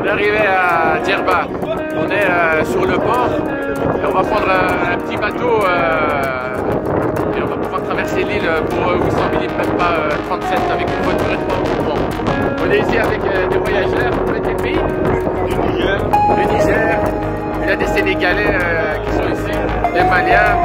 On est arrivé à Djerba. On est euh, sur le port et on va prendre un, un petit bateau euh, et on va pouvoir traverser l'île pour euh, 800 minutes, même pas euh, 37 avec une voiture et trois. On est ici avec euh, des voyageurs. Êtes quel pays Le Niger. Le Niger. Il y a des Sénégalais euh, qui sont ici, des Maliens.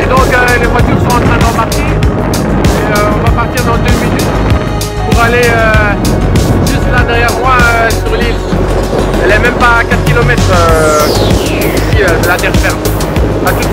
Et donc euh, les voitures sont en train d'embarquer. Et euh, on va partir dans deux minutes pour aller euh, juste là derrière moi sur l'île. Elle est même pas à 4 km de la terre ferme. Tout